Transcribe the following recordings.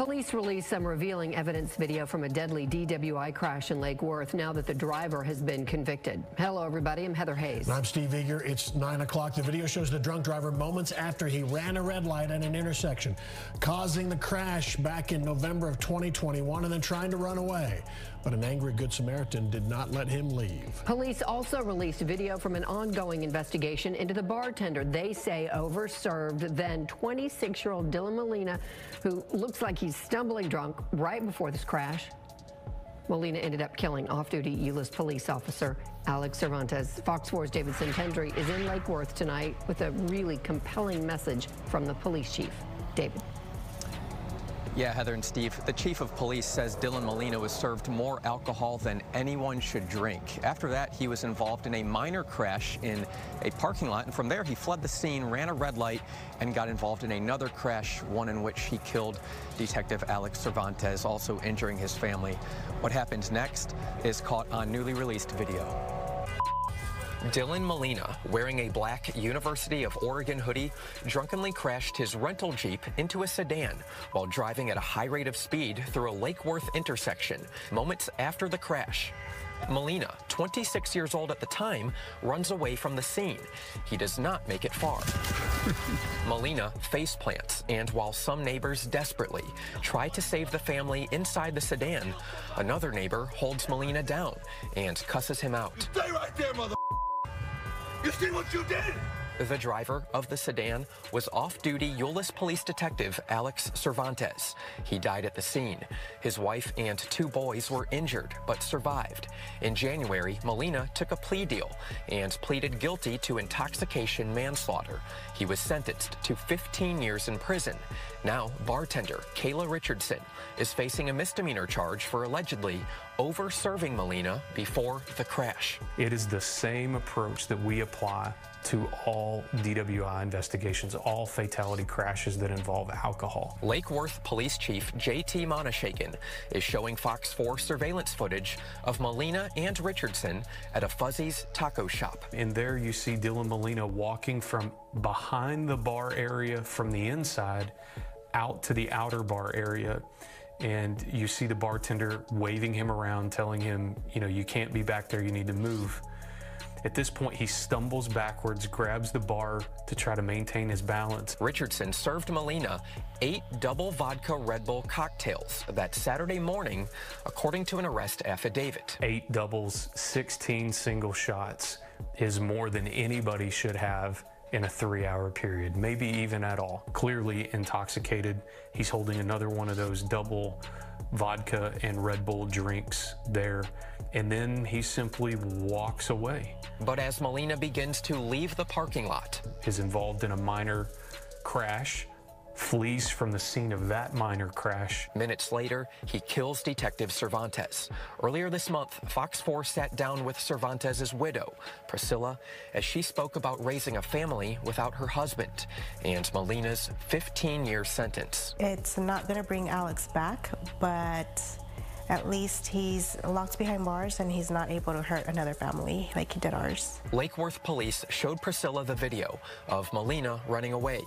Police released some revealing evidence video from a deadly DWI crash in Lake Worth now that the driver has been convicted. Hello, everybody. I'm Heather Hays. And I'm Steve Eagar. It's 9 o'clock. The video shows the drunk driver moments after he ran a red light at an intersection, causing the crash back in November of 2021 and then trying to run away. But an angry Good Samaritan did not let him leave. Police also released video from an ongoing investigation into the bartender they say overserved then 26-year-old Dylan Molina, who looks like he's stumbling drunk right before this crash. Molina ended up killing off-duty Euless police officer Alex Cervantes. Fox 4's David Sentendrey is in Lake Worth tonight with a really compelling message from the police chief. David. Yeah, Heather and Steve, the chief of police says Dylan Molina was served more alcohol than anyone should drink. After that, he was involved in a minor crash in a parking lot, and from there he fled the scene, ran a red light, and got involved in another crash, one in which he killed Detective Alex Cervantes, also injuring his family. What happens next is caught on newly released video. Dylan Molina, wearing a black University of Oregon hoodie, drunkenly crashed his rental Jeep into a sedan while driving at a high rate of speed through a Lake Worth intersection moments after the crash. Molina, 26 years old at the time, runs away from the scene. He does not make it far. Molina face plants, and while some neighbors desperately try to save the family inside the sedan, another neighbor holds Molina down and cusses him out. Stay right there, mother. You see what you did? The driver of the sedan was off-duty Euless police detective Alex Cervantes. He died at the scene. His wife and two boys were injured but survived. In January, Molina took a plea deal and pleaded guilty to intoxication manslaughter. He was sentenced to 15 years in prison. Now, bartender Kayla Richardson is facing a misdemeanor charge for allegedly over-serving Molina before the crash. It is the same approach that we apply to all DWI investigations, all fatality crashes that involve alcohol. Lake Worth Police Chief J.T. Manoushagian is showing Fox 4 surveillance footage of Molina and Richardson at a Fuzzy's taco shop. And there you see Dylan Molina walking from behind the bar area from the inside out to the outer bar area and you see the bartender waving him around telling him you know you can't be back there you need to move at this point, he stumbles backwards, grabs the bar to try to maintain his balance. Richardson served Molina eight double vodka Red Bull cocktails that Saturday morning, according to an arrest affidavit. Eight doubles, 16 single shots is more than anybody should have in a three hour period, maybe even at all. Clearly intoxicated. He's holding another one of those double vodka and Red Bull drinks there, and then he simply walks away. But as Molina begins to leave the parking lot, is involved in a minor crash flees from the scene of that minor crash. Minutes later, he kills Detective Cervantes. Earlier this month, Fox 4 sat down with Cervantes' widow, Priscilla, as she spoke about raising a family without her husband and Molina's 15-year sentence. It's not going to bring Alex back, but at least he's locked behind bars and he's not able to hurt another family like he did ours. Lake Worth police showed Priscilla the video of Molina running away.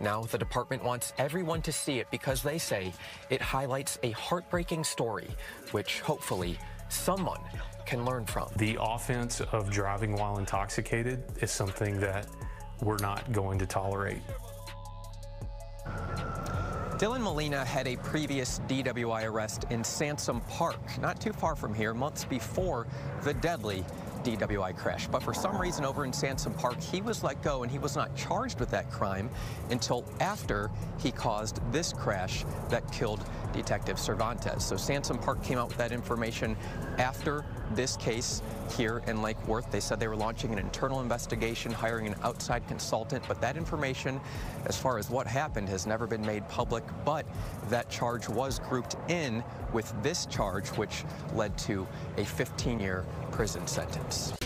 Now the department wants everyone to see it because they say it highlights a heartbreaking story, which hopefully someone can learn from. The offense of driving while intoxicated is something that we're not going to tolerate. Dylan Molina had a previous DWI arrest in Sansom Park, not too far from here, months before the deadly DWI crash. But for some reason over in Sansom Park, he was let go and he was not charged with that crime until after he caused this crash that killed Detective Cervantes. So Sansom Park came out with that information after this case here in Lake Worth. They said they were launching an internal investigation, hiring an outside consultant, but that information, as far as what happened, has never been made public, but that charge was grouped in with this charge, which led to a 15-year prison sentence.